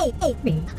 Fight!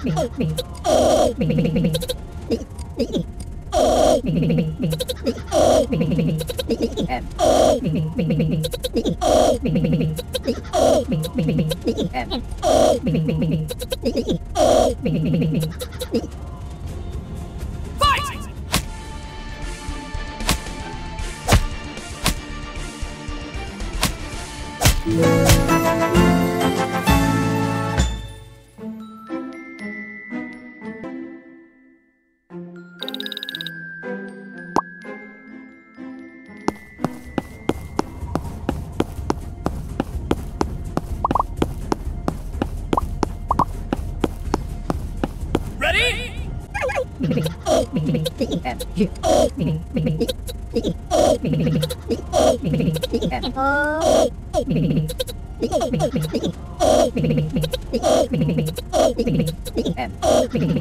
Thank you.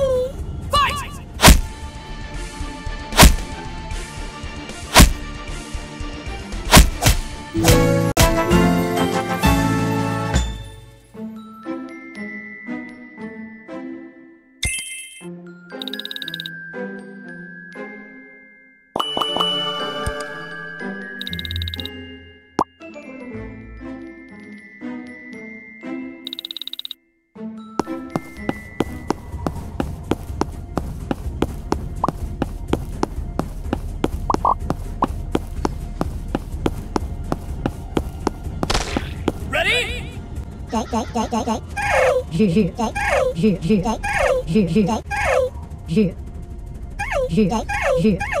Yeah.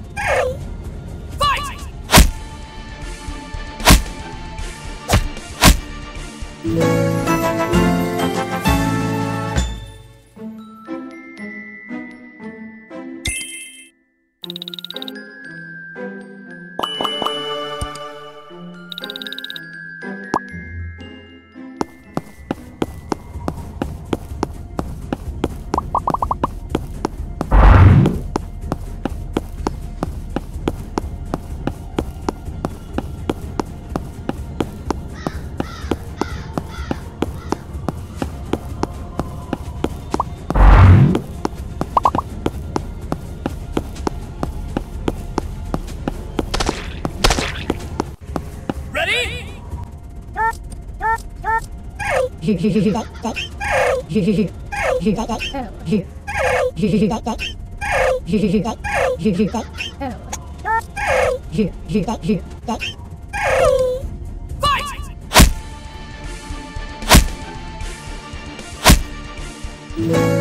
Fight!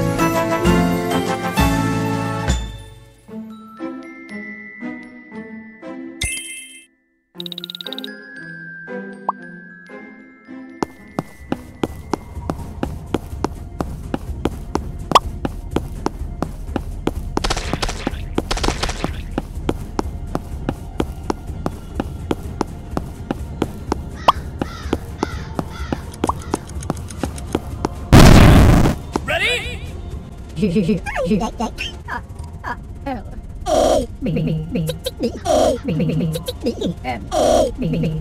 mình mình mình mình mình mình mình mình mình mình mình mình mình mình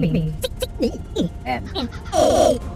bình bình bình bình bình bình bình bình bình bình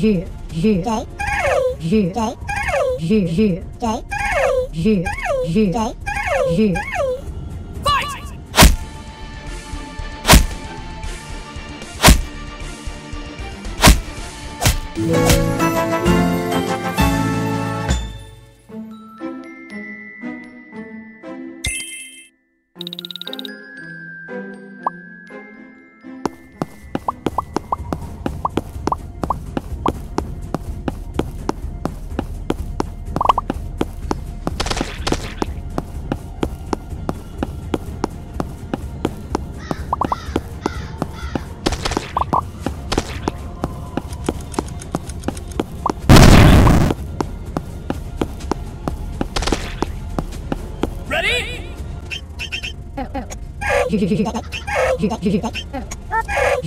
Gay. Gay. Gay. Gay. Gay. Gay. Gay. Gay. Gay.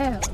Oh.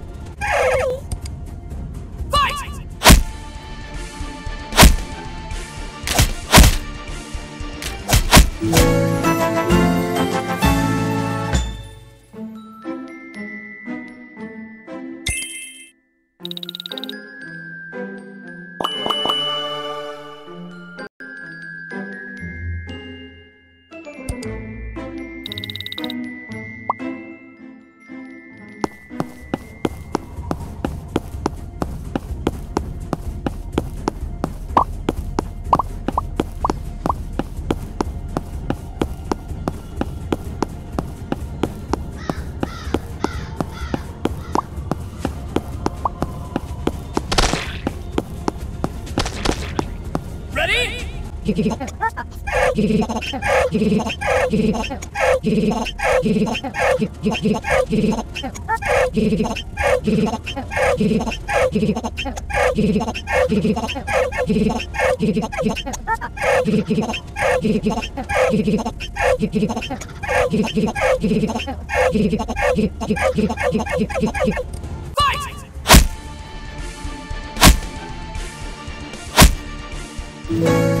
Fight!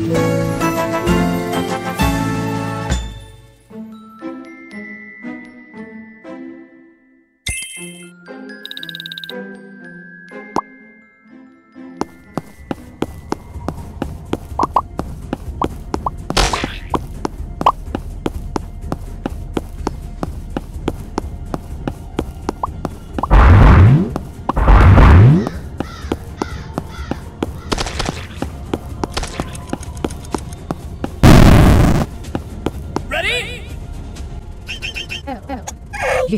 Fight!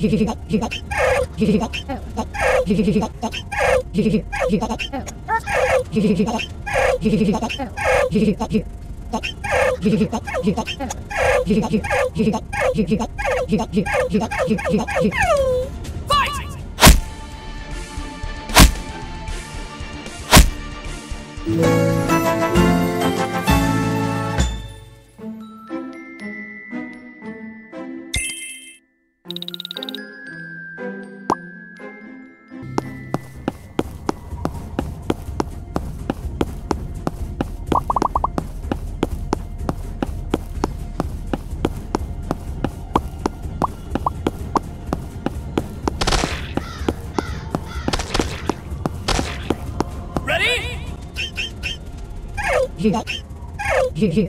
Fight! Ready? Fight!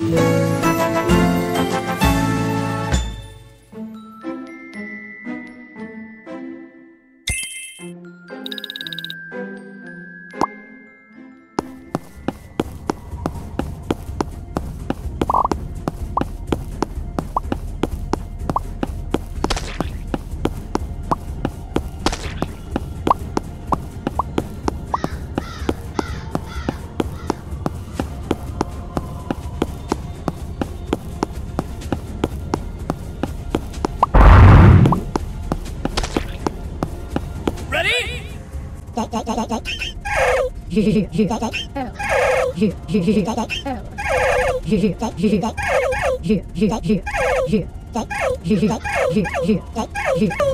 Fight! you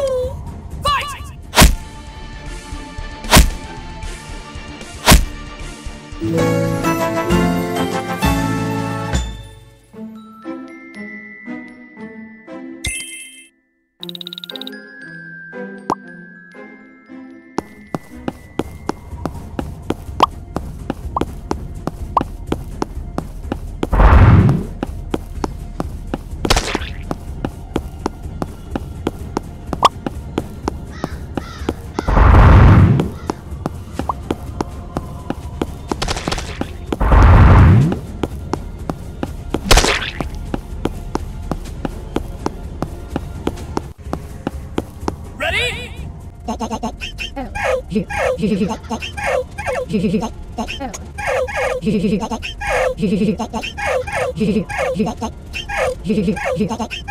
Fight!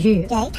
Fight!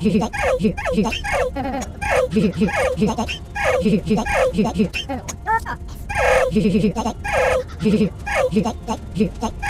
Ready? Fight! Ready?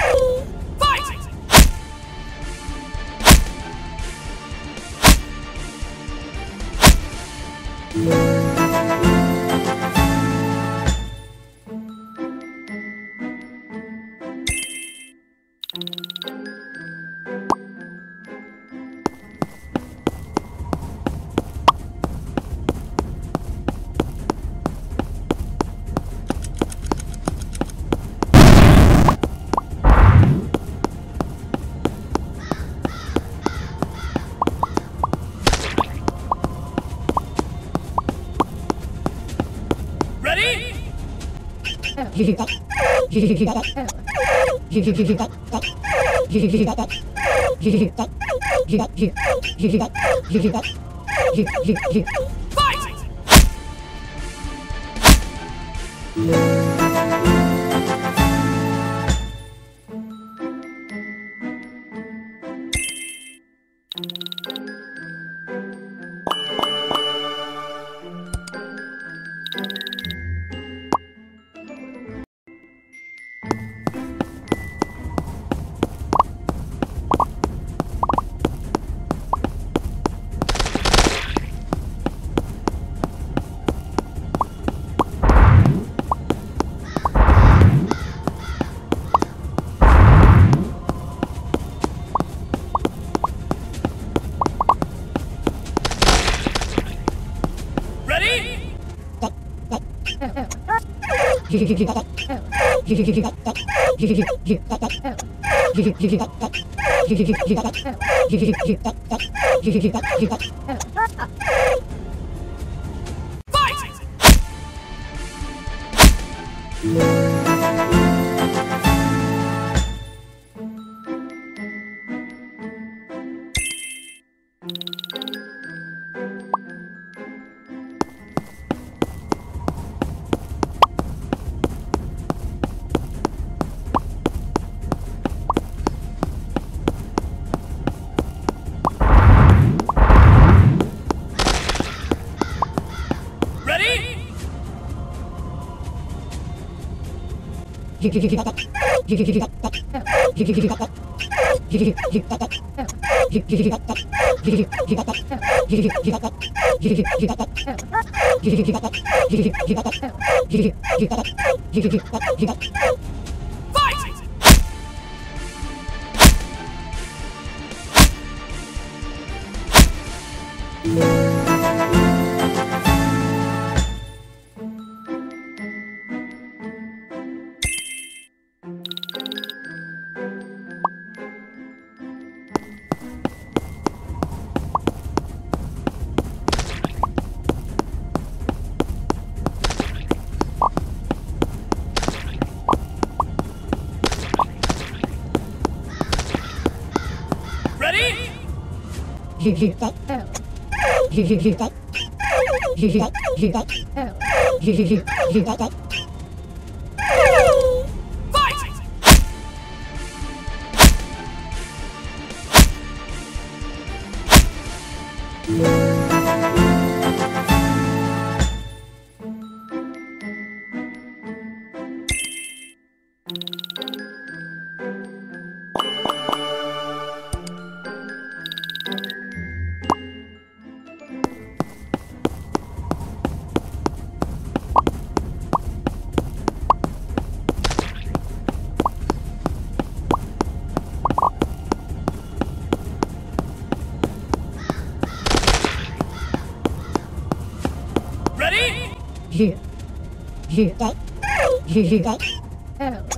Fight! Ready? Fight! Ready? Fight! Fight! G G G G L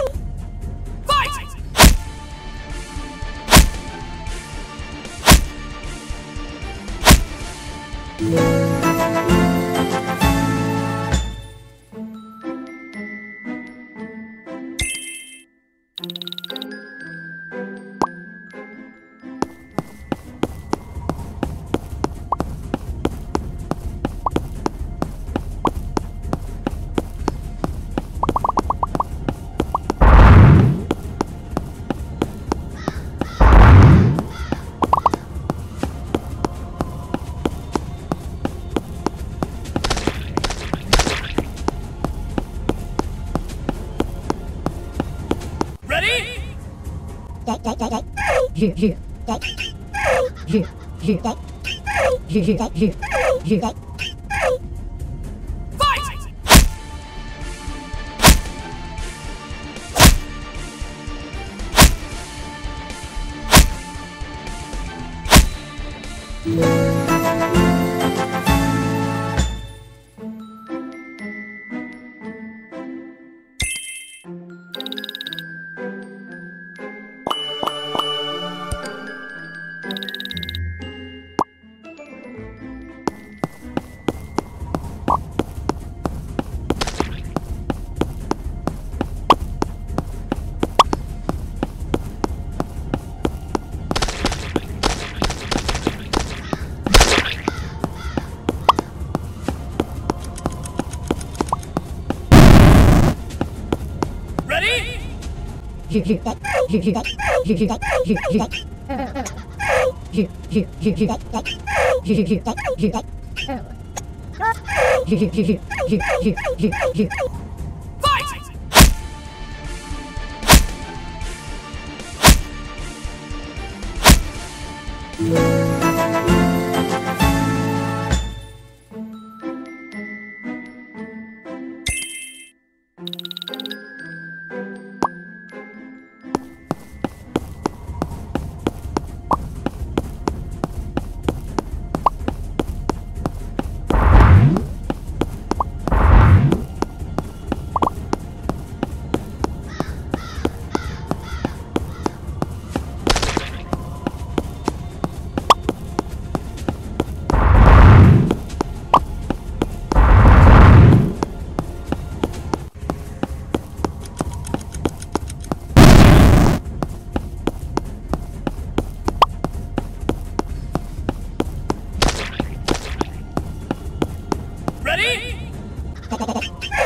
Yeah. Fight!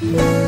Ready?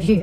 G